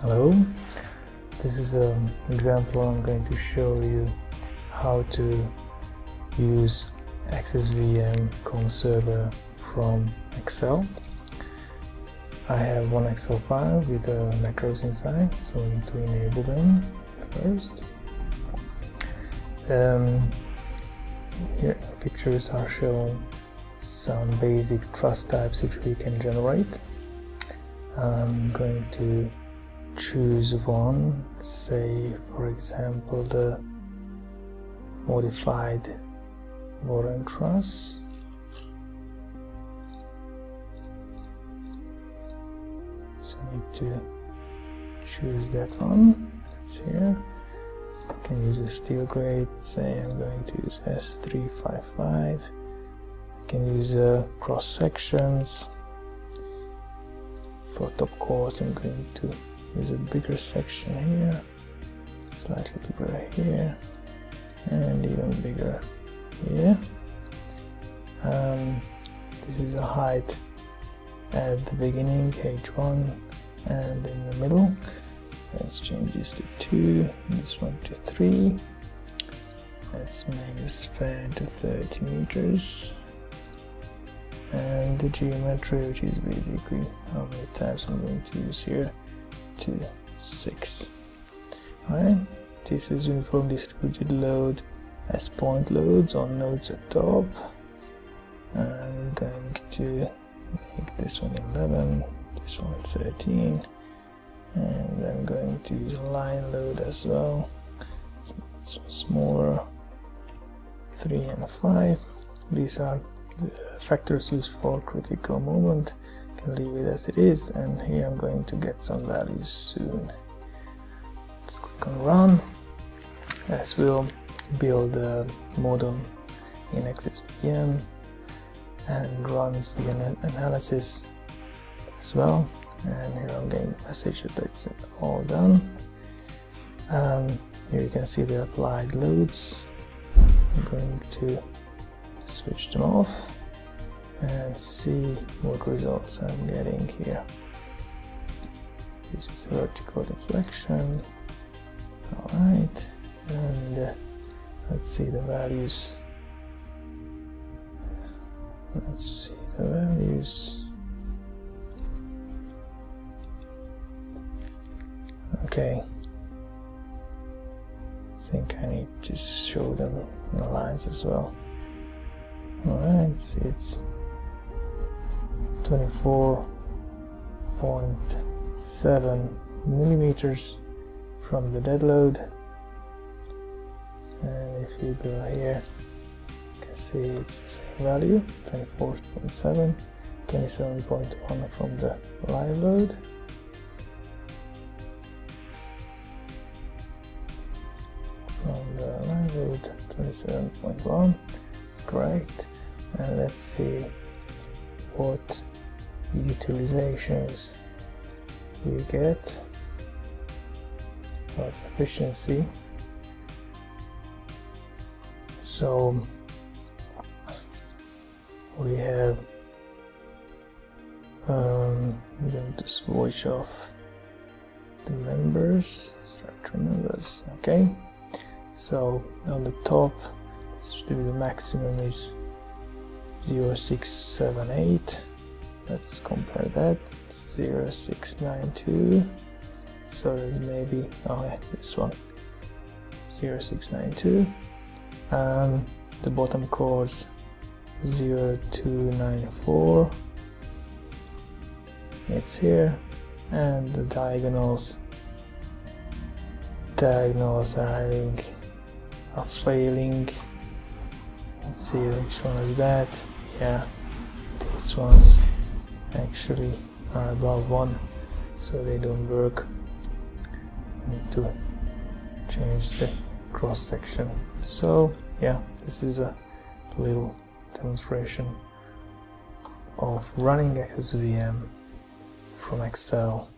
Hello, this is an example I'm going to show you how to use AxisVM COM server from Excel. I have one Excel file with uh, macros inside, so I need to enable them first. Um, here pictures are shown some basic truss types which we can generate. I'm going to choose one, say for example the modified Warren truss. So I need to choose that one. It's here. I can use a steel grade, say I'm going to use S355. I can use uh, cross sections. For top chords I'm going to use a bigger section here, slightly bigger here, and even bigger here. Um, this is a height at the beginning, H1, and in the middle. Let's change this to 2, this one to 3. Let's make the span to 30 meters. And the geometry, which is basically how many times I'm going to use here, to 6. Alright, this is uniform distributed load as point loads on nodes at top. I'm going to make this one 11, this one 13, and I'm going to use line load as well. Smaller 3 and 5. These are uh, factors used for critical moment can leave it as it is and here I'm going to get some values soon. Let's click on run. As we'll build a model in AxisVM and runs the analysis as well. And here I'm getting the message that it's all done. Um, here you can see the applied loads. I'm going to switch them off and see what results I'm getting here. This is vertical deflection. Alright, and uh, let's see the values. Let's see the values. Okay. I think I need to show them the lines as well. Alright, it's 24.7 millimeters from the dead load. And if you go here you can see it's the same value 24.7 27.1 from the live load. From the live load 27.1 it's correct. And let's see what utilizations. You get of efficiency. So we have um, I'm going to switch off the members. Structure members okay. So on the top the maximum is 0678 let's compare that. 0692 so there's maybe oh yeah, this one. 0692 um, the bottom chords 0294 it's here. And the diagonals. Diagonals are having are failing let's see which one is bad yeah this ones actually are above one so they don't work. Need to change the cross section. So yeah this is a little demonstration of running AxisVM from Excel